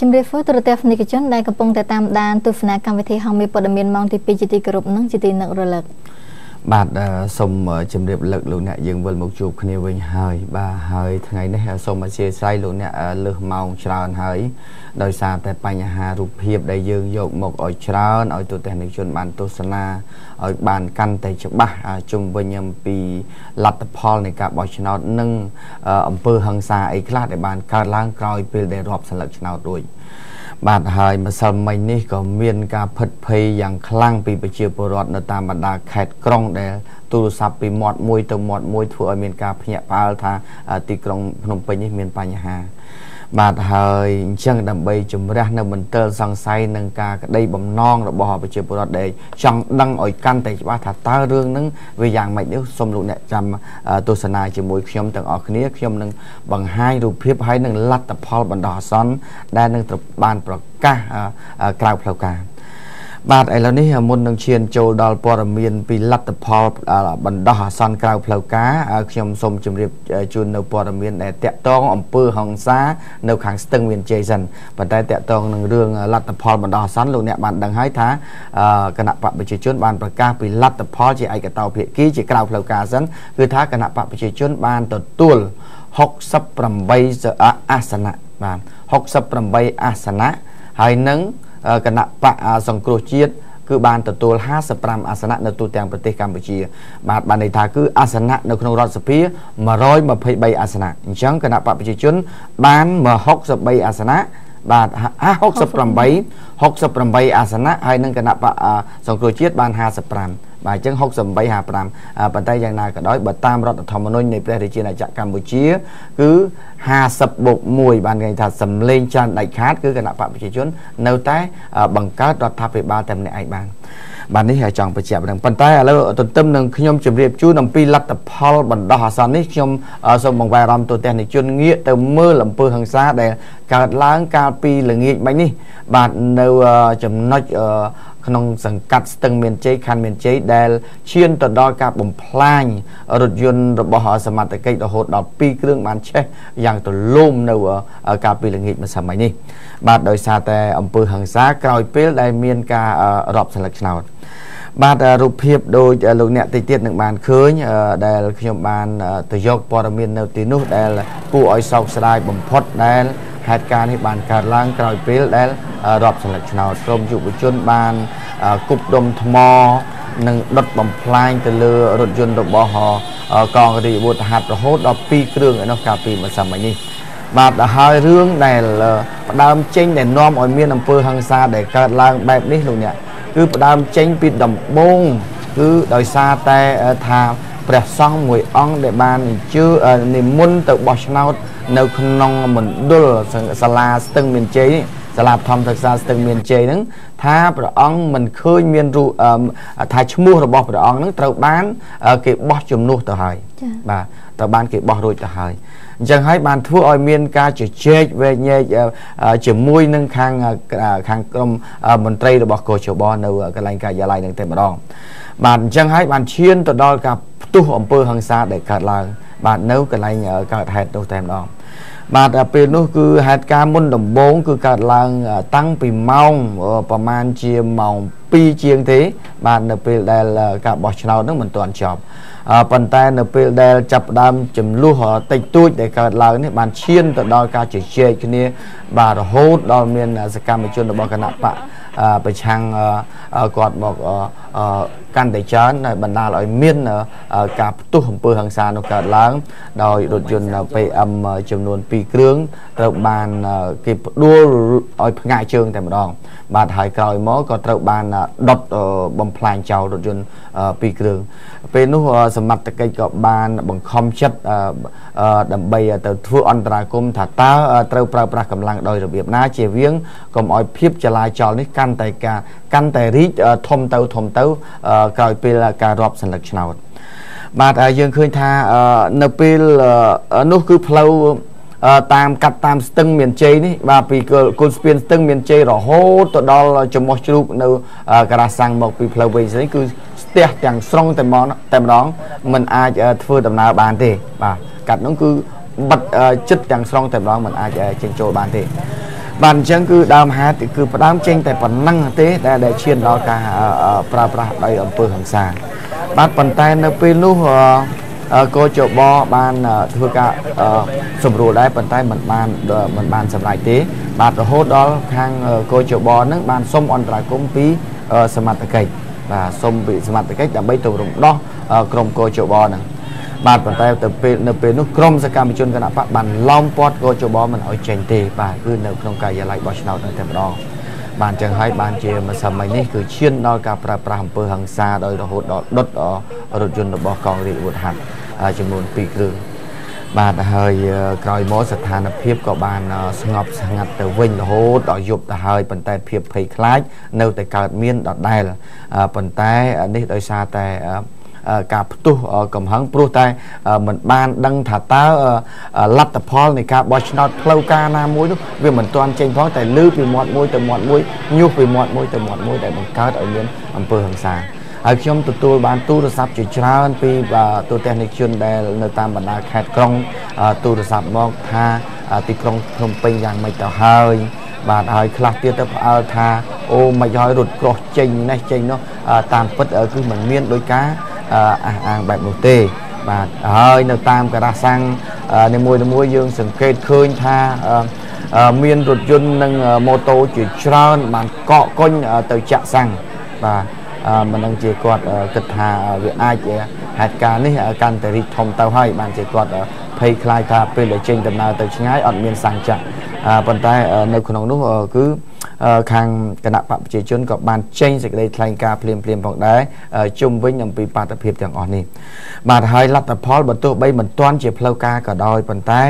ជំរាបសួរទូរទស្សនិកជនដែលកំពុងតែតាមដានទស្សនាកម្មវិធីហងមេព័ត៌មានម៉ោងទី2ជាទីគោរពនិងជាទីនឹករលឹក បាទសូមជម្រាបលើកលោកអ្នកយើងវិលមកជួបគ្នាវិញហើយបាទហើយថ្ងៃនេះសូមអធិស្ឋានលោកអ្នកលើសម៉ោងច្រើនហើយដោយសារតែបញ្ហារូបភាពដែលយើងយកមកឲ្យច្រើនឲ្យទូទាំងនិកជនបានទស្សនាឲ្យបានកាន់តែច្បាស់ជុំវិញអំពីលទ្ធផលនៃការបោះឆ្នោតនិងអំពើហិង្សាអីខ្លះដែលបានកើតឡើងក្រោយពេលដែលរាប់សន្លឹកឆ្នោតរួច បាទហើយម្សិលមិញនេះក៏មានការផិតភ័យយ៉ាងខ្លាំងពីប្រជាពលរដ្ឋនៅតាមបណ្ដាខេត្តក្រុងដែលទូរស័ព្ទពីមាត់មួយទៅមាត់មួយធ្វើឲ្យមានការភ្ញាក់ផ្អើលថាទីក្រុងភ្នំពេញនេះមានបញ្ហា បាទហើយអញ្ចឹងដើម្បីជំរះនៅមន្ទិលសង្ស័យនឹងការក្តីបំណងរបស់ប្រជាពលរដ្ឋដែលចង់ដឹងឲ្យកាន់តែច្បាស់ថាតើរឿងហ្នឹងវាយ៉ាងម៉េចនេះសូមលោកអ្នកចាំទស្សនាជាមួយខ្ញុំទាំងអស់គ្នាខ្ញុំនឹងបង្ហាញរូបភាពហើយនឹងលទ្ធផលបណ្ដោះអាសន្នដែលនឹងត្រូវបានប្រកាសក្រៅផ្លូវការ បាទឥឡូវនេះមុននឹងឈានចូលដល់ព័ត៌មានពីលទ្ធផលបណ្ដោះអាសន្នក្រៅផ្លូវការខ្ញុំសូមជម្រាបជូននៅព័ត៌មានដែលតាក់ទងអំពើហិង្សានៅខាងស្ទឹងមានជ័យសិនប៉ុន្តែតាក់ទងនឹងរឿងលទ្ធផលបណ្ដោះអាសន្នលោកអ្នកបានដឹងហើយថាគណៈបកប្រជាជនបានប្រកាសពីលទ្ធផលជាឯកតោភាគីជាក្រៅផ្លូវការសិនគឺថាគណៈបកប្រជាជនបានទទួល68អាសនៈបាទ68អាសនៈហើយនឹង គណៈបកសង្គ្រោះជាតិគឺបានទទួល55អាសនៈនៅទូទាំងប្រទេសកម្ពុជា បាទបានន័យថាគឺអាសនៈនៅក្នុងរដ្ឋសភា123អាសនៈអញ្ចឹងគណៈបកប្រជាជន បាន63អាសនៈបាទ68 68អាសនៈហើយនឹងគណៈបកសង្គ្រោះជាតិបាន55 បាទអញ្ចឹង68 55ប៉ុន្តែយ៉ាងណាក៏ដោយបើតាមរដ្ឋធម្មនុញ្ញនៃព្រះរាជាណាចក្រកម្ពុជា គឺ50បូក1បានគេថាសម្លេងច្រើនដាច់ខាតគឺគណៈបកប្រជាជន នៅតែ បង្កើតរដ្ឋាភិបាលតែម្នាក់ឯងបានបាទនេះចង់បញ្ជាក់ប៉ុន្តែឥឡូវទន្ទឹមនឹងខ្ញុំជម្រាបជូនអំពីលទ្ធផលបណ្ដោះអាសន្ននេះខ្ញុំសូមបង្វែរអារម្មណ៍ទូទាំងនិជនងាកទៅមើលអំពើហិង្សាដែលកើតឡើងកាលពីល្ងាចមិញនេះ បាទនៅចំណុច ក្នុងសង្កាត់ស្ទឹងមានជ័យខណ្ឌមានជ័យដែលឈានទៅដល់ការបំផ្លាញរថយន្តរបស់សមត្ថកិច្ចរហូតដល់2គ្រឿងបានឆេះយ៉ាងទលោមនៅកាលពីល្ងាចម្សិលមិញនេះបាទដោយសារតែអង្គើហ ংস ាក្រោយពេលដែលមានការរាប់សន្លឹកឆ្នោត បាទរូបភាពដូចលោកអ្នកតិចទៀតនឹងបានឃើញដែលខ្ញុំបានទៅយកព័ត៌មាននៅទីនោះដែលគួរឲ្យសោកស្ដាយបំផុតដែលហេតុការណ៍នេះបានកើតឡើងក្រោយពេលដែលរាប់សន្លឹកឆ្នោតក្រមយុវជនបានគប់ដុំថ្មនិងដុតបំផ្លាញទៅលើរថយន្តរបស់កងរាជវុធហត្ថរហូតដល់2គ្រឿងឯនោះកាលពីម្សិលមិញនេះបាទដល់ហើយរឿងដែលផ្ដើមចេញដែលនាំឲ្យមានអំពើហិង្សាដែលកើតឡើងបែបនេះលោកអ្នក គឺផ្ដើមចេញពីដំបូងគឺដោយសារតែថាព្រះសង្ឃមួយអង្គដែលបានអញ្ជើញនិមន្តទៅបោះឆ្នោត នៅក្នុងមណ្ឌលសាលាស្ទឹងមានជ័យ សាលាបឋមសិក្សាស្ទឹងមានជ័យហ្នឹងថាព្រះអង្គមិនឃើញមានរូថាឈ្មោះរបស់ព្រះអង្គហ្នឹងត្រូវបាន គេបោះជំនួសទៅហើយបាទត្រូវបានគេបោះរួចទៅហើយអញ្ចឹងហើយបានធ្វើឲ្យមានការជជែកវែកញែកជាមួយនឹងខាងខាងក្រមមន្ត្រីរបស់កោជបនៅកន្លែងការិយាល័យនឹងតែម្ដងបាទអញ្ចឹងហើយបានឈានទៅដល់ការផ្ទុះអំពើហិង្សាដែលកើតឡើងបាទនៅកន្លែងកើតហេតុនោះតែម្ដង បាទពេលនោះគឺហេតុការណ៍មុនដំបូងគឺកើតឡើងតាំងពីម៉ោងប្រហែលជាម៉ោង2ជាងទេ បាទនៅពេលដែលការបោះឆ្នោតនឹងមិនទាន់ចប់ប៉ុន្តែនៅពេលដែលចាប់ផ្ដើមចំនួនតិចតួចដែលកើតឡើងនេះបានឈានទៅដល់ការជជែកគ្នា បាទរហូតដល់មានសកម្មជនរបស់គណៈបក ប្រឆាំងគាត់មកកាន់តែច្រើនហើយបណ្ដាលឲ្យមានការផ្ទុះអំពើហិង្សានោះកើតឡើង ដោយរថយន្ត PM ចំនួន2គ្រឿងត្រូវបានគេផ្ដួលឲ្យផ្ងាយជើងតែម្ដង បាទហើយក្រោយមកក៏ត្រូវបានដុតបំផ្លាញចោលរថយន្ត2គ្រឿង ពេលនោះសមត្ថកិច្ចក៏បានបង្ខំចិត្តដើម្បីទៅធ្វើអន្តរាគមថាតើត្រូវប្រើប្រាស់កម្លាំងដោយរបៀបណា ជាវៀងកុំឲ្យភាពចលាចលនេះកាន់តែការកាន់តែរីកធំទៅធំទៅក្រោយពេលការរាប់សន្លឹកឆ្នោតបាទយើងឃើញថានៅពេលនោះគឺផ្លូវតាមកាត់តាមស្ទឹងមានជ័យនេះបាទពីគុលស្ពានស្ទឹងមានជ័យរហូតទៅដល់ចំោះជ្រូកនៅការ៉ាសាំងមកពីផ្លូវវែងស្រីគឺ ស្ទះទាំងស្រុងតែមកតែម្ដងมันអាចធ្វើដំណើរបានទេបាទកាត់នោះគឺបិទចិត្តទាំងស្រុងតែម្ដងมันអាចចេញចូលបានទេ បាទអញ្ចឹងគឺដើមហេតុគឺផ្ដើមចេញតែប៉ុណ្ណឹងទេដែលដែលឈានដល់ការប្រើប្រាស់ដោយអំពើហិង្សាបាទប៉ុន្តែនៅពេលនោះកោចបបានធ្វើការសម្រួលដែរប៉ុន្តែมันបានมันបានសម្រេចទេ បាទរហូតដល់ខាងកោចបនឹងបានសុំអន្តរាគមពីសមត្ថកិច្ច បាទសុំពីសមត្ថកិច្ចដើម្បីទៅរំដោះក្រុមកោចបនឹងបាទប៉ុន្តែទៅពេលនៅពេលនោះក្រមសកម្មជនគណៈបកបានឡោមព័ទ្ធកោចបមិនឲ្យចេញទេបាទគឺនៅក្នុងការិយាល័យបោះឆ្នោតនៅតែម្ដងបានចឹងហើយបានជាម្សិលមិញនេះគឺឈានដល់ការប្រើប្រាស់អំពើហិង្សាដោយរហូតដល់ដុតរថយន្តរបស់កងរាជអាវុធហត្ថចំនួន2គ្រឿង បាទហើយក្រោយមកស្ថានភាពក៏បានស្ងប់ស្ងាត់ទៅវិញរហូតដល់យប់ទៅហើយប៉ុន្តែភាពភ័យខ្លាចនៅតែកើតមានដដែលប៉ុន្តែនេះដោយសារតែការផ្ទុះកំហឹងព្រោះតែมันបានដឹងថាតើលទ្ធផលនៃការបោះឆ្នោតផ្លូវការណាមួយនោះវាមិនទាន់ចេញផងតែលឺពីមាត់មួយទៅមាត់មួយញុះពីមាត់មួយទៅមាត់មួយដែលបង្កើតឲ្យមានអំពើហិង្សា ហើយខ្ញុំទទួលបានទូរស័ព្ទជាច្រើនពីទូទស្សនិកជនដែលនៅតាមបណ្ដាខេត្តក្រុងទូរស័ព្ទមកថាទីក្រុងភ្នំពេញយ៉ាងម៉េចទៅហើយបាទហើយខ្លះទៀតទៅផ្អើលថាអូមិនហើយរត់ក្រោះចេញនេះចេញនោះតាមពិតគឺมันមានដោយការអះអាងបែបនោះទេបាទហើយនៅតាមការ៉ាសាំងនីមួយៗយើងសង្កេតឃើញថាមានរថយន្តនិងម៉ូតូជាច្រើនបានកកកុញទៅចាក់សាំងបាទ មិនដឹងជាគាត់គិតថាវាអាចហេតុការណ៍នេះកាន់តែរីកធំទៅហើយបានជាគាត់ភ័យខ្លាចថាពេលដែលចេញដំណើរទៅឆ្ងាយអត់មានសាំងចាក់ប៉ុន្តែនៅក្នុងនោះគឺ ខាងគណៈបកប្រជាជនក៏បានចេញសេចក្តីថ្លែងការណ៍ភ្លាមភ្លាមផងដែរជុំវិញអំពីបាតុភិបទាំងអស់នេះបាទហើយលទ្ធផលបើទោះបីមិនទាន់ជាផ្លូវការក៏ដោយប៉ុន្តែ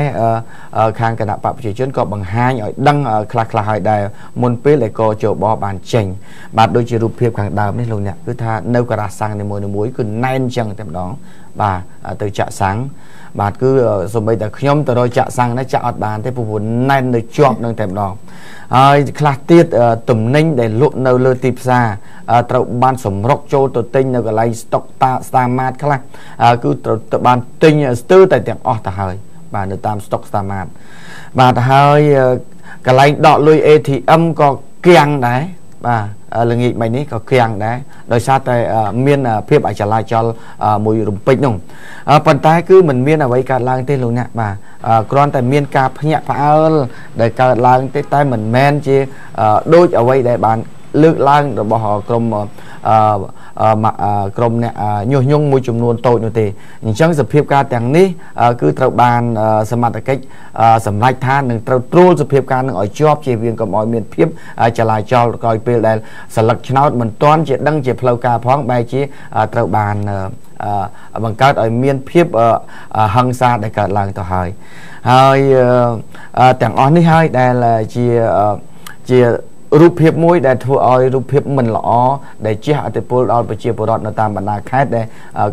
ខាងគណៈបកប្រជាជនក៏បង្ហាញឲ្យដឹងខ្លះខ្លះឲ្យដែរមុនពេលដែលកោជបបានចេញបាទដូចជារូបភាពខាងដើមនេះលោកអ្នកគឺថានៅការ៉ាសាំងនីមួយៗគឺណែនចឹងតែម្ដង បាទទៅចាក់សាំងបាទគឺសូម្បីតែខ្ញុំទៅរកចាក់សាំងនេះចាក់អត់បានទេព្រោះណែននៅជាប់នឹងតែម្ដងហើយខ្លះទៀតទំនិញដែលលក់នៅលើទីផ្សារត្រូវបានសម្រុកចូលទៅទិញនៅកន្លែងស្តុកតាស្តាម៉ាតខ្លះគឺត្រូវទៅបានទិញស្ទើរតែទាំងអស់ទៅហើយបាទនៅតាមស្តុកស្តាម៉ាតបាទហើយកន្លែងដកលុយ ATM ក៏គៀងដែរបាទ ល្ងាចមិញនេះក៏ក្រាំងដែរដោយសារតែមានភាពអចលាចលមួយរំពេចនោះប៉ុន្តែគឺมันមានអ្វីកើតឡើងទេលោកអ្នកបាទគ្រាន់តែមានការភ្ញាក់ផ្អើលដែលកើតឡើងទេតែមិនមែនជាដូចអ្វីដែលបាន លើកឡើងរបស់ក្រមក្រមអ្នកញុះញង់មួយចំនួនតូចនោះទេអញ្ចឹងសភាពការទាំងនេះគឺត្រូវបានសមត្ថកិច្ចសម្រេចថានឹងត្រូវត្រួតសភាពការនឹងឲ្យជាប់ជាវាងកុំឲ្យមានភាពចលាចលក្រោយពេលដែលសន្លឹកឆ្នោតមិនទាន់ជាដឹងជាផ្លូវការផងបែរជាត្រូវបានបង្កើតឲ្យមានភាពហិង្សាដែលកើតឡើងទៅហើយហើយទាំងអស់នេះហើយដែលជាជា រូបភាពមួយដែលធ្វើឲ្យរូបភាពមិនល្អដែលជះអតិពលដល់ប្រជាពលរដ្ឋនៅតាមបណ្ដាខេត្តដែល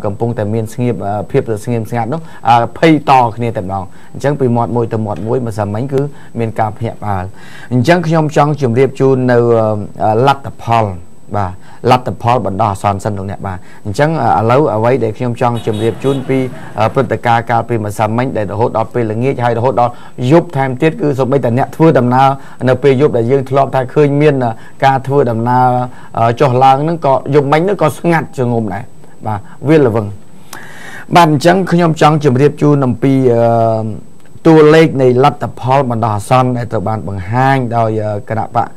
កំពុងតែមានស្ងៀមភាពស្ងៀមស្ងាត់នោះភ័យតគ្នាតែម្ដងអញ្ចឹងពីមាត់មួយទៅមាត់មួយម្សិលមិញគឺមានការភ្ញាក់ផ្អើលអញ្ចឹងខ្ញុំចង់ជម្រាបជូននៅលទ្ធផល បាទលទ្ធផលបណ្ដោះអាសន្នសិនលោកអ្នកបាទអញ្ចឹងឥឡូវអ្វីដែលខ្ញុំចង់ជម្រាបជូនពីព្រឹត្តិការណ៍កាលពីម្សិលមិញដែលរហូតដល់ពេលល្ងាចហើយរហូតដល់យប់ថែមទៀតគឺសូម្បីតែអ្នកធ្វើដំណើរនៅពេលយប់ដែលយើងធ្លាប់ថាឃើញមានការធ្វើដំណើរចុះឡើងហ្នឹងក៏យប់មិញហ្នឹងក៏ស្ងាត់ជាងងដែរបាទវាល្វឹងបាទអញ្ចឹងខ្ញុំចង់ជម្រាបជូនអំពីអឺ តួលេខនៃលទ្ធផលបណ្ដោះអាសន្នដែលត្រូវបានបង្ហាញដោយគណៈបក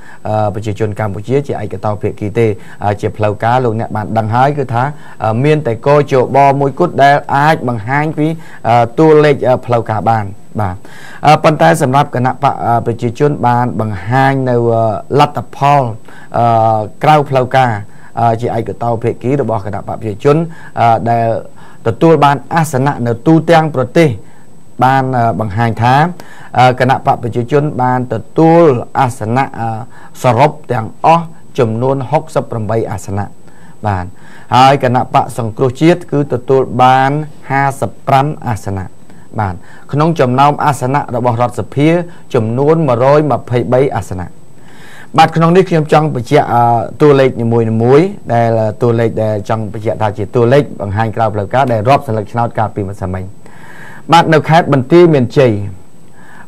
ប្រជាជនកម្ពុជាជាឯកតោភាគីទេ ជាផ្លូវការលោកអ្នកបានដឹងហើយគឺថាមានតែកោជបមួយគត់ដែលអាចបង្ហាញពីតួលេខផ្លូវការបានបាទប៉ុន្តែសម្រាប់គណៈបកប្រជាជនបានបង្ហាញនៅលទ្ធផលក្រៅផ្លូវការជាឯកតោភាគីរបស់គណៈបកប្រជាជនដែលទទួលបានអាសនៈនៅទូទាំងប្រទេស បានបង្ហាញថាគណៈបកប្រជាជនបានទទួលអាសនៈសរុបទាំងអស់ចំនួន68អាសនៈបាទហើយគណៈបកសង្គ្រោះជាតិគឺទទួលបាន55អាសនៈបាទក្នុងចំណោមអាសនៈរបស់រដ្ឋសភា ចំនួន123អាសនៈបាទក្នុងនេះខ្ញុំចង់បញ្ជាក់តួលេខនីមួយៗដែលតួលេខដែលចង់បញ្ជាក់ថាជាតួលេខបង្ហាញក្រៅផ្លូវការដែលរាប់សន្លឹកឆ្នោតកាលពីម្សិលមិញ បាទនៅខេត្តបន្ទាយមានជ័យ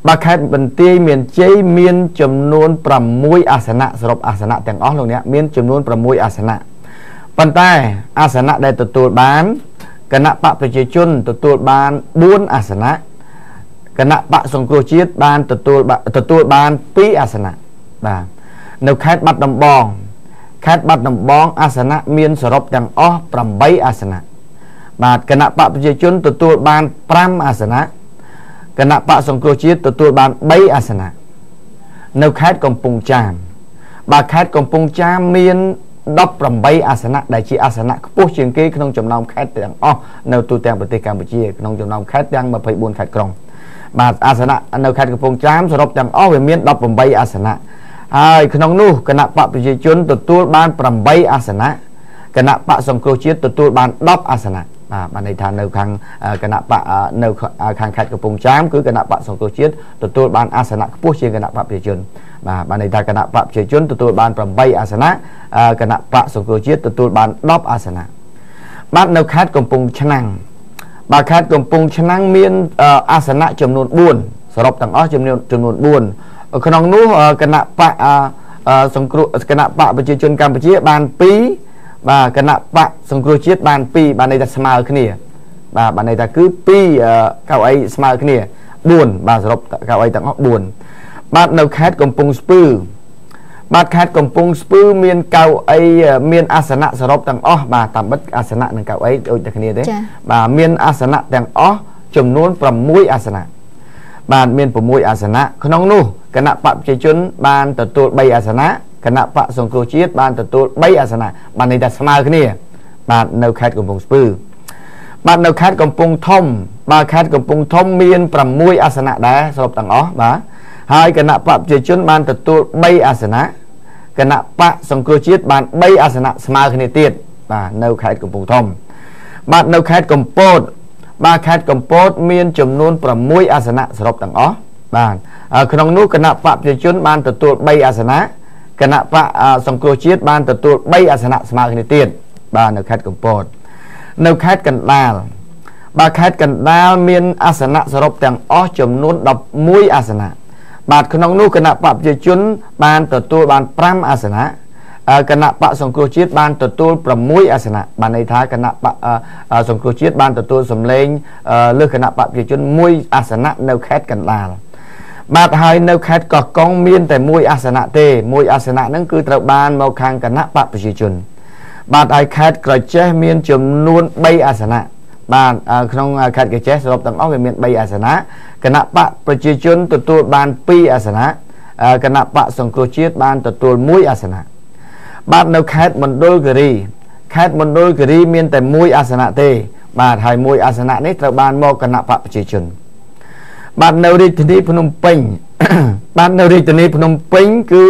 បើខេត្តបន្ទាយមានជ័យមានចំនួន6អាសនៈសរុបអាសនៈទាំងអស់លោកអ្នកមានចំនួន6អាសនៈប៉ុន្តែអាសនៈដែលទទួលបានគណៈបកប្រជាជនទទួលបាន4អាសនៈគណៈបកសង្គ្រោះជាតិបានទទួលទទួលបាន2អាសនៈបាទនៅខេត្តបាត់ដំបងខេត្តបាត់ដំបងអាសនៈមានសរុបទាំងអស់8អាសនៈ បាទគណៈបកប្រជាជនទទួលបាន5អាសនៈគណៈបកសង្គ្រោះជាតិទទួលបាន3អាសនៈនៅខេត្តកំពង់ចាមបាទខេត្តកំពង់ចាមមាន18អាសនៈដែលជាអាសនៈខ្ពស់ជាងគេក្នុងចំណោមខេត្តទាំងអស់នៅទូទាំងប្រទេសកម្ពុជាក្នុងចំណោមខេត្តទាំង24ខេត្តក្រុងបាទអាសនៈនៅខេត្តកំពង់ចាមសរុបទាំងអស់វាមាន18អាសនៈហើយក្នុងនោះគណៈបកប្រជាជនទទួលបាន8អាសនៈគណៈបកសង្គ្រោះជាតិទទួលបាន10អាសនៈ បាទបានន័យថានៅខាងគណៈបកនៅខាងខេត្តកំពង់ចាមគឺគណៈបកសង្គ្រោះជាតិទទួលបានអាសនៈខ្ពស់ជាងគណៈបកប្រជាជនបាទបានន័យថាគណៈបកប្រជាជនទទួលបាន8អាសនៈគណៈបកសង្គ្រោះជាតិទទួលបាន10អាសនៈបាទនៅខេត្តកំពង់ឆ្នាំងបាទខេត្តកំពង់ឆ្នាំងមានអាសនៈចំនួន4សរុបទាំងអស់ចំនួនចំនួន4ក្នុងនោះគណៈបកសង្គ្រោះគណៈបកប្រជាជនកម្ពុជាបាន2 បាទគណៈបកសង្គ្រោះជាតិបាន2បានន័យថាស្មើគ្នា បាទបានន័យថាគឺ2កៅអីស្មើគ្នា4បាទសរុបកៅអីទាំងអស់4បាទនៅខេត្តកំពង់ស្ពឺបាទខេត្តកំពង់ស្ពឺមានកៅអីមានអាសនៈសរុបទាំងអស់បាទតាមបិទអាសនៈនិងកៅអីដូចតែគ្នាទេបាទមានអាសនៈទាំងអស់ចំនួន6អាសនៈបាទមាន6អាសនៈក្នុងនោះគណៈបព្វជិជនបានទទួល3អាសនៈ គណៈបកសង្គ្រោះជាតិបានទទួល3អាសនៈបានន័យថាស្មើគ្នា បាទនៅខេត្តកំពង់ស្ពឺបាទនៅខេត្តកំពង់ធំ បាទខេត្តកំពង់ធំមាន6អាសនៈដែរសរុបទាំងអស់បាទហើយគណៈបកប្រជាជនបានទទួល3អាសនៈគណៈបកសង្គ្រោះជាតិបាន3អាសនៈស្មើគ្នាទៀតបាទនៅខេត្តកំពង់ធំ បាទនៅខេត្តកំពតបាទខេត្តកំពត មានចំនួន6អាសនៈសរុបទាំងអស់បាទក្នុងនោះគណៈបកប្រជាជនបានទទួល3អាសនៈ គណៈបកសង្គ្រោះជាតិបានទទួល3អាសនៈស្មើគ្នាទៀតបាទនៅខេត្តកំពតនៅខេត្តកណ្ដាលបាទខេត្តកណ្ដាលមានអាសនៈសរុបទាំងអស់ចំនួន11អាសនៈបាទក្នុងនោះគណៈបកប្រជាជន បានទទួលបាន5អាសនៈគណៈបកសង្គ្រោះជាតិបានទទួល6អាសនៈបានន័យថាគណៈបកសង្គ្រោះជាតិបានទទួលសម្លេងលើគណៈបកប្រជាជន1អាសនៈនៅខេត្តកណ្ដាល បាទហើយនៅខេត្តកោះកុងមានតែមួយអាសនៈទេមួយអាសនៈហ្នឹងគឺត្រូវបានមកខាងគណៈបកប្រជាជន បាទហើយខេត្តក្រចេះមានចំនួន3អាសនៈបាទក្នុងខេត្តក្រចេះសរុបទាំងអស់វាមាន3អាសនៈគណៈបកប្រជាជនទទួលបាន2អាសនៈគណៈបកសង្គ្រោះជាតិបានទទួល1អាសនៈបាទនៅខេត្តមណ្ឌលគិរីខេត្តមណ្ឌលគិរីមានតែមួយអាសនៈទេ បាទហើយមួយអាសនៈនេះត្រូវបានមកគណៈបកប្រជាជន បាទនៅរាជធានីភ្នំពេញបាទនៅរាជធានីភ្នំពេញ គឺ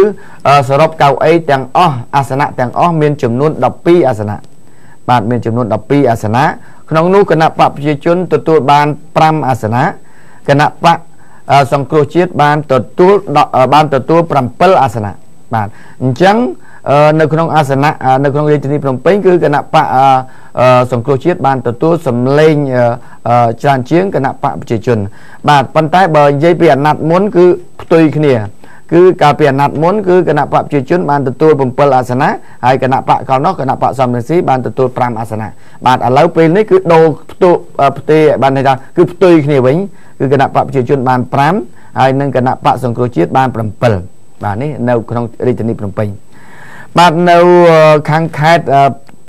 សរុបកៅអីទាំងអស់អាសនៈទាំងអស់មានចំនួន12អាសនៈបាទមានចំនួន12អាសនៈក្នុងនោះគណៈបកប្រជាជនទទួលបាន5អាសនៈគណៈបកសង្គ្រោះជាតិបានទទួលបានទទួល7អាសនៈបាទអញ្ចឹង នៅក្នុងអាសនៈនៅក្នុងរាជធានីភ្នំពេញគឺគណៈបកសង្គ្រោះជាតិបានទទួលសម្លេងច្រើនជាងគណៈបកប្រជាជន បាទប៉ុន្តែបើនិយាយពីអាណត្តិមុនគឺផ្ទុយគ្នាគឺកាលពីអាណត្តិមុនគឺគណៈបកប្រជាជនបានទទួល7អាសនៈហើយគណៈបកកលនោះគណៈបកសំរងស៊ីបានទទួល5អាសនៈបាទឥឡូវពេលនេះគឺដូរផ្ទុផ្ទេបានន័យថាគឺផ្ទុយគ្នាវិញគឺគណៈបកប្រជាជនបាន5ហើយនិងគណៈបកសង្គ្រោះជាតិបាន7បាទនេះនៅក្នុងរាជធានីភ្នំពេញ បាទនៅខាងខេត្ត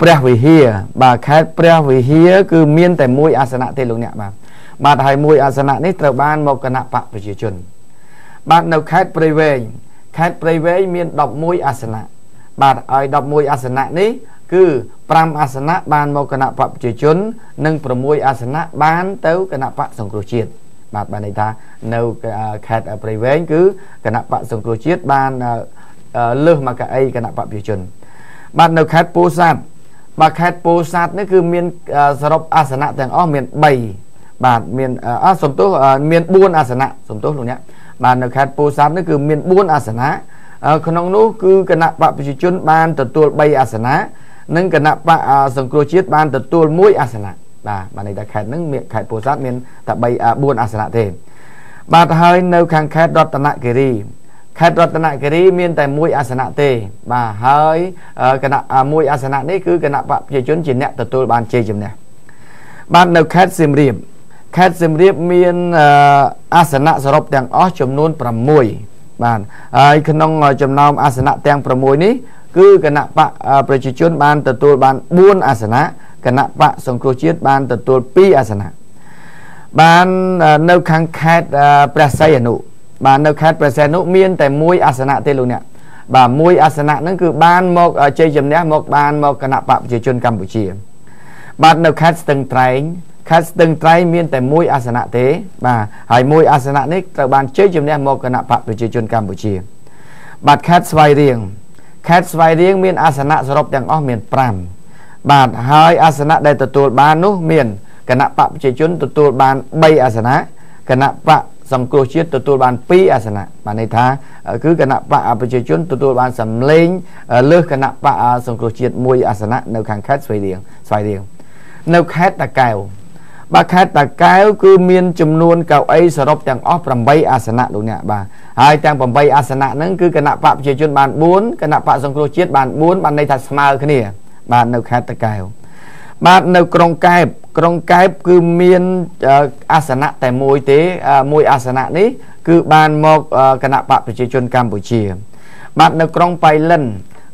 ព្រះវិហារបាទខេត្តព្រះវិហារគឺមានតែមួយអាសនៈទេលោកអ្នកបាទបាទហើយមួយអាសនៈនេះត្រូវបានមកគណៈបកប្រជាជន បាទនៅខេត្តព្រៃវែងខេត្តព្រៃវែងមាន11អាសនៈបាទហើយ11អាសនៈនេះគឺ5អាសនៈបានមកគណៈបកប្រជាជន និង6អាសនៈបានទៅគណៈបកសង្គ្រោះជាតិបាទបានន័យថានៅខេត្តព្រៃវែងគឺគណៈបកសង្គ្រោះជាតិបាន លើសមកកៅអីគណៈបព្វជិជន បាទនៅខេត្តពោធិ៍សាត់បាទខេត្តពោធិ៍សាត់នេះគឺមានសរុបអាសនៈទាំងអស់មាន3បាទមានអសំទោសមាន4អាសនៈសំទោសលោកអ្នកបាទនៅខេត្តពោធិ៍សាត់នេះគឺមាន4អាសនៈក្នុងនោះគឺគណៈបព្វជិជន បានទទួល3អាសនៈនិងគណៈបកសង្គ្រោះជាតិបានទទួល1អាសនៈបាទបាទន័យថាខេត្តហ្នឹងខេត្តពោធិ៍សាត់មានតែ3 4អាសនៈទេបាទហើយនៅខាងខេត្តរតនគិរី ខេត្តរតនគិរីមានតែមួយអាសនៈទេ បាទហើយគណៈមួយអាសនៈនេះគឺគណៈបព្វជិជនជាអ្នកទទួលបានជ័យជំនះបាទនៅខេត្តសៀមរាបខេត្តសៀមរាបមានអាសនៈសរុបទាំងអស់ចំនួន6បាទហើយក្នុងចំណោមអាសនៈទាំង6នេះគឺគណៈបកប្រជាជនបានទទួលបាន4អាសនៈគណៈបកសង្គ្រោះជាតិបានទទួល2អាសនៈបាននៅខាងខេត្តព្រះសីហនុ បាទនៅខេត្តព្រះសីហនុមានតែមួយអាសនៈទេលោកអ្នកបាទមួយអាសនៈហ្នឹងគឺបានមកជ័យជំនះមកបានមកគណៈបកប្រជាជនកម្ពុជា បាទនៅខេត្តស្ទឹងត្រែងខេត្តស្ទឹងត្រែងមានតែមួយអាសនៈទេ បាទហើយមួយអាសនៈនេះត្រូវបានជ័យជំនះមកគណៈបកប្រជាជនកម្ពុជា បាទខេត្តស្វាយរៀងខេត្តស្វាយរៀងមានអាសនៈសរុបទាំងអស់មាន5បាទហើយអាសនៈដែលទទួលបាននោះមានគណៈបកប្រជាជនទទួលបាន3អាសនៈគណៈបក សង្គ្រោះជាតិទទួលបាន2អាសនៈបានន័យថាគឺគណៈបកប្រជាជនទទួលបានសម្លេងលើសគណៈបកសង្គ្រោះជាតិ1អាសនៈនៅខាងខេត្តស្វាយរៀងស្វាយរៀងនៅខេត្តតាកែវបាទខេត្តតាកែវគឺមានចំនួនកៅអីសរុបទាំងអស់8អាសនៈលោកអ្នកបាទហើយទាំង8អាសនៈហ្នឹងគឺគណៈបកប្រជាជនបាន4គណៈបកសង្គ្រោះជាតិបាន4បានន័យថាស្មើគ្នាបាទនៅខេត្តតាកែវ បាទនៅក្រុងកែបក្រុងកែបគឺមានអាសនៈតែមួយទេមួយអាសនៈនេះ គឺបានមកគណៈបកប្រជាជនកម្ពុជា បាទនៅក្រុងបៃលិន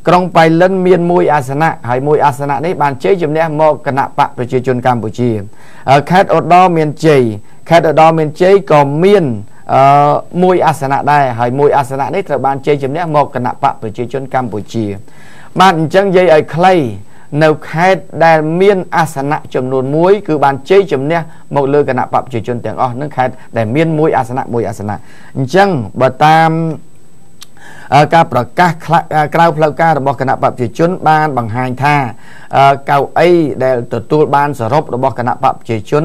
ក្រុងបៃលិនមានមួយអាសនៈហើយមួយអាសនៈនេះបានជ័យជំនះមកគណៈបកប្រជាជនកម្ពុជាខេត្តឧត្តរមានជ័យខេត្តឧត្តរមានជ័យក៏មានអឺមួយអាសនៈដែរហើយមួយអាសនៈនេះត្រូវបានជ័យជំនះមកគណៈបកប្រជាជនកម្ពុជា បាទអញ្ចឹងនិយាយឲ្យខ្លី នៅខេត្តដែលមានអាសនៈចំនួន1គឺបានជ័យជំនះមកលើគណៈបព្វជិជនទាំងអស់នឹងខេត្តដែលមានមួយអាសនៈមួយអាសនៈអញ្ចឹងបើតាមការប្រកាសក្រៅផ្លូវការរបស់គណៈបព្វជិជន បានបង្ហាញថាកៅអីដែលទទួលបានសរុបរបស់គណៈបព្វជិជន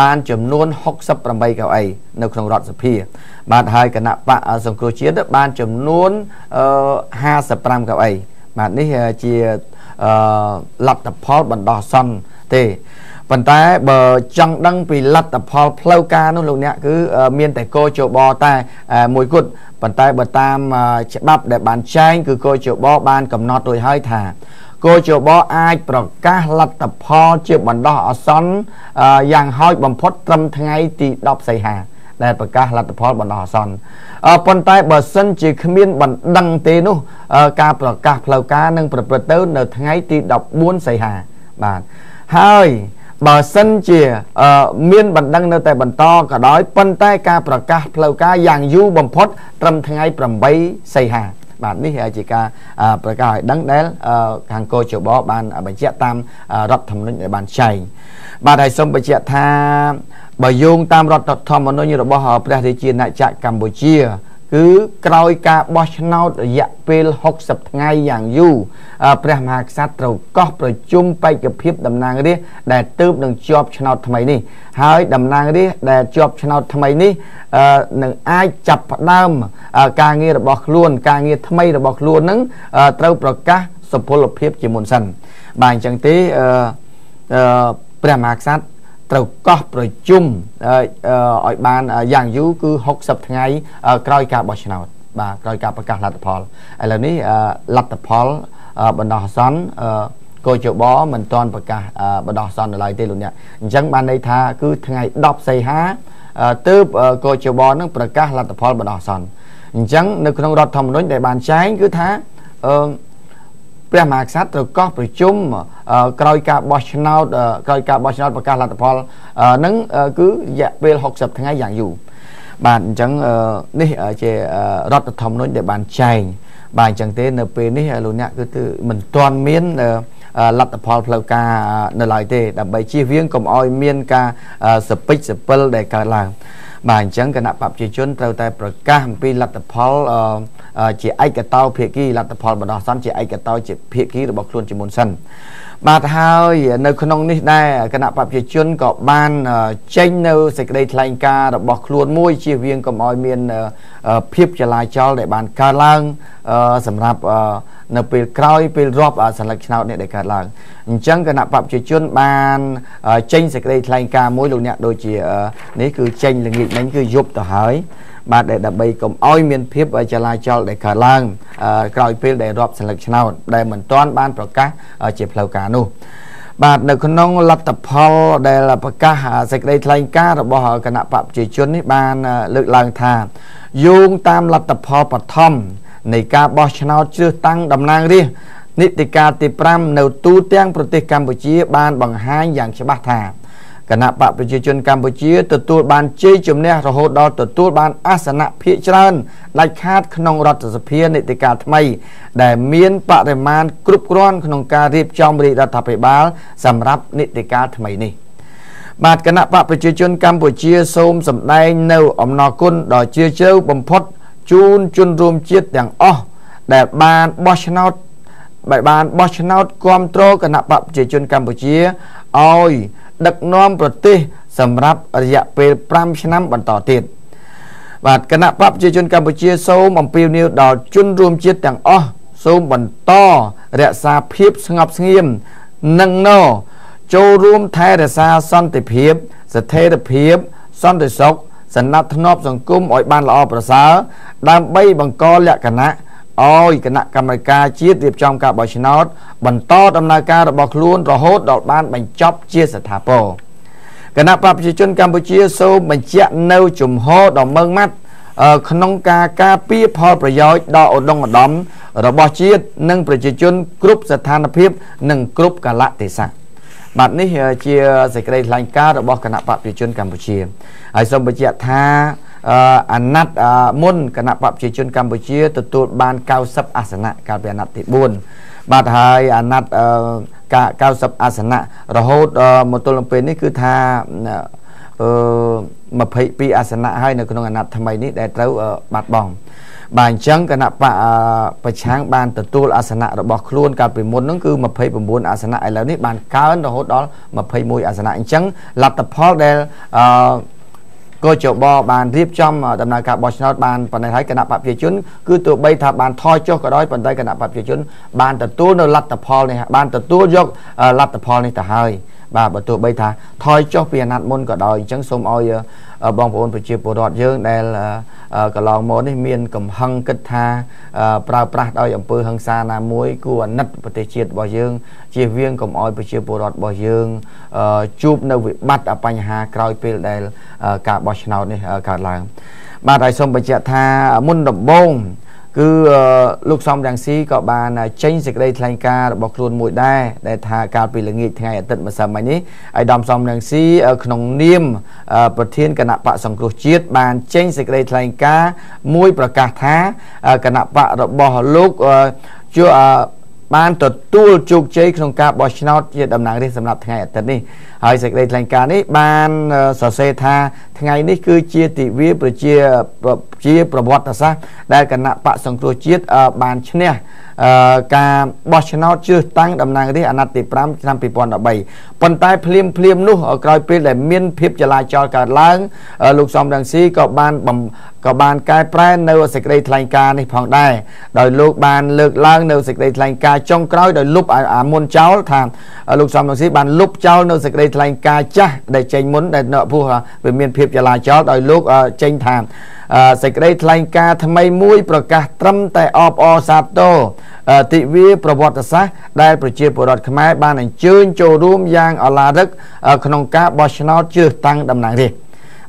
បានចំនួន68កៅអីនៅក្នុងរដ្ឋសភា បាទហើយគណៈបកសង្គ្រោះជាតិបានចំនួន55កៅអី បាទនេះជាអឺលទ្ធផលបណ្ដោះអាសន្នទេប៉ុន្តែបើចង់ដឹងពីលទ្ធផលផ្លូវការនោះលោកអ្នកគឺមានតែកោជបតែមួយគត់ប៉ុន្តែបើតាមច្បាប់ដែលបានចែងគឺកោជបបានកំណត់រួចហើយថាគោជបអាចប្រកាសលទ្ធផលជាបណ្ដោះអាសន្នយ៉ាងហោចបំផុតត្រឹមថ្ងៃទី10សីហា ដែលប្រកាសលទ្ធផលបណ្ដោះអាសន្នប៉ុន្តែបើសិនជាគ្មានបណ្ដឹងទេនោះការប្រកាសផ្លូវការនឹងប្រព្រឹត្តទៅនៅថ្ងៃទី14សីហាបាទហើយបើសិនជាមានបណ្ដឹងនៅតែបន្តក៏ដោយប៉ុន្តែការប្រកាសផ្លូវការយ៉ាងយូរបំផុតត្រឹមថ្ងៃ8សីហា បាទនេះជាការប្រកាសឲ្យដឹងដែលខាងកោជបបានបញ្ជាក់តាមរដ្ឋធម្មនុញ្ញដែលបានចែងបាទហើយសូមបញ្ជាក់ថាបើយោងតាមរដ្ឋធម្មនុញ្ញរបស់ព្រះរាជាណាចក្រកម្ពុជា គឺក្រោយការបោះឆ្នោតរយៈពេល60ថ្ងៃយ៉ាងយូរព្រះមហាក្សត្រត្រូវកោះប្រជុំបេក្ខភាពតំណាងរាស្ត្រដែលទើបនឹងជាប់ឆ្នោតថ្មីនេះ ហើយតំណាងរាស្ត្រដែលជាប់ឆ្នោតថ្មីនេះនឹងអាចចាប់ផ្ដើមការងាររបស់ខ្លួន ការងារថ្មីរបស់ខ្លួននឹងត្រូវប្រកាសសុពលភាពជាមុនសិនបាទអញ្ចឹងទេព្រះមហាក្សត្រ ត្រូវកោះប្រជុំឲ្យបានយ៉ាងយូរគឺ60ថ្ងៃក្រោយការបោះឆ្នោតបាទក្រោយការប្រកាសលទ្ធផលឥឡូវនេះលទ្ធផលបណ្ដោះអាសន្នកោជបមិនទាន់ប្រកាសបណ្ដោះអាសន្ននៅឡើយទេលោកអ្នកអញ្ចឹងបានន័យថាគឺថ្ងៃ10សីហាទើបកោជបនឹងប្រកាសលទ្ធផលបណ្ដោះអាសន្នអញ្ចឹងនៅក្នុងរដ្ឋធម្មនុញ្ញដែលបានចែងគឺថាអឺ ព្រះមហាក្សត្រត្រូវកោះប្រជុំក្រោយការបោះឆ្នោតក្រោយការបោះឆ្នោតប្រកាសលទ្ធផលនឹងគឺរយៈពេល60ថ្ងៃយ៉ាងយូរបាទអញ្ចឹងនេះជារដ្ឋធម្មនុញ្ញដែលបានចែងបាទអញ្ចឹងទេនៅពេលនេះលោកអ្នកគឺមិនទាន់មានលទ្ធផលផ្លូវការនៅឡើយទេ ដើម្បីជៀសវាងកុំឲ្យមានការសពេចសពិលដែលកើតឡើង បាទអញ្ចឹងគណៈបព្វជិជនត្រូវតែប្រកាសអំពីលទ្ធផលជាឯកតោភាគីលទ្ធផលបណ្ដោះអាសន្នជាឯកតោជាភាគីរបស់ខ្លួនជាមុនសិនបាទហើយនៅក្នុងនេះដែរគណៈបព្វជិជនក៏បានចេញនៅសេចក្តីថ្លែងការណ៍របស់ខ្លួនមួយជៀសវាងកុំឲ្យមានភាពចលាចលដែលបានកើតឡើងសម្រាប់នៅពេលក្រោយពេលរាប់សន្លឹកឆ្នោតនេះដែលកើតឡើងអញ្ចឹងគណៈបព្វជិជនបានចេញសេចក្តីថ្លែងការណ៍មួយលោកអ្នកដូចជានេះគឺចេញល្ងាចមិញគឺយប់ទៅហើយ បាទដើម្បីកុំឲ្យមានភាពចលាចលដែលកើតឡើងក្រោយពេលដែលរាប់សន្លឹកឆ្នោតដែលមិនទាន់បានប្រកាសជាផ្លូវការនោះបាទនៅក្នុងលទ្ធផលដែលប្រកាសសេចក្តីថ្លែងការណ៍របស់គណៈបព្វជិជននេះបានលើកឡើងថាយោងតាមលទ្ធផលបឋមនៃការបោះឆ្នោតជ្រើសតាំងតំណាងរាស្ត្រនីតិកាលទី5នៅទូទាំងប្រទេសកម្ពុជាបានបង្ហាញយ៉ាងច្បាស់ថា គណៈបកប្រជាជនកម្ពុជាទទួលបានជ័យជំនះរហូតដល់ទទួលបានអាសនៈភាគច្រើនដាច់ខាតក្នុងរដ្ឋសភានីតិកាលថ្មី ដែលមានបរិមាណគ្រប់គ្រាន់ក្នុងការរៀបចំរាជរដ្ឋាភិបាល សម្រាប់នីតិកាលថ្មីនេះបាទគណៈបកប្រជាជនកម្ពុជាសូមសម្ដែងនៅអំណរគុណដ៏ជ្រាលជ្រៅបំផុតជូនជនរួមជាតិទាំងអស់ដែលបានបោះឆ្នោតបានបោះឆ្នោតគ្រប់គ្រងគណៈបកប្រជាជនកម្ពុជាឲ្យ ដឹកនាំប្រទេស សម្រាប់រយៈពេល5ឆ្នាំបន្តទៀតបាទគណៈបកប្រជាជនកម្ពុជាសូមអំពាវនាវដល់ជនរួមជាតិទាំងអស់សូមបន្តរក្សាភាពស្ងប់ស្ងៀមនិងណចូលរួមថែរក្សាសន្តិភាព ស្ថិរភាព សន្តិសុខសណ្ដាប់ធ្នាប់សង្គមឲ្យបានល្អប្រសើរដើម្បីបង្កលក្ខណៈ ឲ្យគណៈកម្មការជាតិរៀបចំការបោះឆ្នោត បន្តដំណើរការរបស់ខ្លួនរហូតដល់បានបញ្ចប់ជាស្ថាពរគណៈបព្វជិជនកម្ពុជាសូមបញ្ជាក់នៅជំហរដ៏ម៉ឺងម៉ាត់ក្នុងការការពារផលប្រយោជន៍ដ៏ឧត្តមឧត្តមរបស់ជាតិនិងប្រជាជនគ្រប់ស្ថានភាព និងគ្រប់កាលៈទេសៈបាទនេះជាសេចក្តីថ្លែងការណ៍របស់គណៈបព្វជិជនកម្ពុជាហើយសូមបញ្ជាក់ថា អាណត្តិមុនគណៈបព្វជិជនកម្ពុជាទទួលបាន90អាសនៈកាលពីអាណត្តិទី4បាទហើយអាណត្តិ90អាសនៈរហូតមកទល់នឹងពេលនេះគឺថាអឺ22អាសនៈហើយនៅក្នុងអាណត្តិថ្មីនេះដែលត្រូវបាត់បង់បាទអញ្ចឹងគណៈបកប្រឆាំងបានទទួលអាសនៈរបស់ខ្លួនកាលពីមុនហ្នឹងគឺ29អាសនៈឥឡូវនេះបានកើនរហូតដល់21អាសនៈអញ្ចឹងលទ្ធផលដែលអឺ កោចបបានរៀបចំដំណើរការបោះឆ្នោតបានប៉ុន្តែហើយគណៈបព្វជិជន គឺទោះបីថាបានថយចុះក៏ដោយប៉ុន្តែគណៈបព្វជិជន បានទទួលនៅលទ្ធផលនេះបានទទួលយកលទ្ធផលនេះទៅហើយ បាទបើទោះបីថាថយចុះពីអាណត្តិមុនក៏ដោយអញ្ចឹងសូមឲ្យបងប្អូនប្រជាពលរដ្ឋយើងដែលកន្លងមកនេះមានកំហឹងគិតថាប្រើប្រាស់ដោយអំពើហិង្សាណាមួយគួរអាណិតប្រទេសជាតិរបស់យើងជៀសវាងកុំឲ្យប្រជាពលរដ្ឋរបស់យើងជួបនៅវិបត្តិបញ្ហាក្រោយពេលដែលការបោះឆ្នោតនេះកើតឡើងបាទហើយសូមបញ្ជាក់ថាមុនដំបូង គឺលោកសំរងស៊ីក៏បានចេញសេចក្តីថ្លែងការណ៍របស់ខ្លួនមួយដែរដែលថាកាលពីល្ងាចថ្ងៃអាទិត្យម្សិលមិញនេះឯកឧត្តមសំរងស៊ីក្នុងនាមប្រធានគណៈបកសង្គ្រោះជាតិបានចេញសេចក្តីថ្លែងការណ៍មួយប្រកាសថាគណៈបករបស់លោកជួបានទទួលជោគជ័យក្នុងការបោះឆ្នោតជាតំណាងរាស្ត្រសម្រាប់ថ្ងៃអាទិត្យនេះ ហើយសេចក្តីថ្លែងការណ៍នេះបានសរសេរថាថ្ងៃនេះគឺជាទិវាប្រជាជាប្រវត្តិសាស្ត្រដែលគណៈបកសង្គ្រោះជាតិបានឈ្នះការបោះឆ្នោតជ្រើសតាំងតំណាងរាស្ត្រអាណត្តិទី5ឆ្នាំ2013ប៉ុន្តែភ្លាមភ្លាមនោះក្រោយពេលដែលមានភាពចលាចលកើតឡើងលោកសំរងស៊ីក៏បានក៏បានកែប្រែនៅសេចក្តីថ្លែងការណ៍នេះផងដែរដោយលោកបានលើកឡើងនៅសេចក្តីថ្លែងការណ៍ចុងក្រោយដោយលុបអាមុនចោលថាលោកសំរងស៊ីបានលុបចោលនៅសេចក្តីថ្លែងការណ៍ចាស់ដែលចេញមុនដែលនៅពោះវាមានភាពចលាចលដោយលោកចេញថាសេចក្តីថ្លែងការណ៍ថ្មីមួយប្រកាសត្រឹមតែអបអរសាទរទិវាប្រវត្តិសាស្ត្រដែលប្រជាពលរដ្ឋខ្មែរបានអញ្ជើញចូលរួមយ៉ាងអឡារឹកក្នុងការបោះឆ្នោតជ្រើសតាំងតំណាងរាស្ត្រ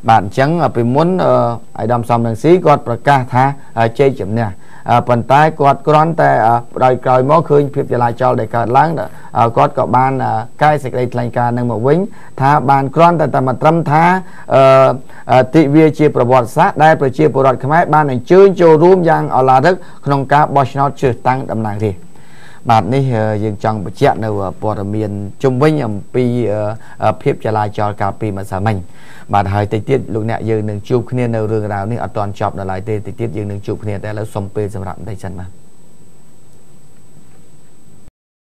បាទអញ្ចឹងពីមុនអៃដាមសំរងស៊ីគាត់ប្រកាសថាជ័យជំនះប៉ុន្តែគាត់គ្រាន់តែដោយក្រោយមកឃើញភាពចលាចលដែលកើតឡើងគាត់ក៏បានកែសេចក្តីថ្លែងការណ៍នឹងមកវិញថាបានគ្រាន់តែតែមកត្រឹមថាទិវាជាប្រវត្តិសាស្ត្រដែលប្រជាពលរដ្ឋខ្មែរបានអញ្ជើញចូលរួមយ៉ាងអឡារឹកក្នុងការបោះឆ្នោតជ្រើសតាំងតំណាងរាស្ត្រ បាទនេះយើងចង់បញ្ជាក់នៅព័ត៌មានជំវិញអំពីភាពចលាចលកាលពីម្សិលមិញបាទហើយតិចទៀតលោកអ្នកយើងនឹងជួបគ្នានៅរឿងរ៉ាវនេះអត់ទាន់ចប់ដល់ឡើយទេតិចទៀតយើងនឹងជួបគ្នាតែឥឡូវសុំពេលសម្រាប់បន្តិចសិនបាទ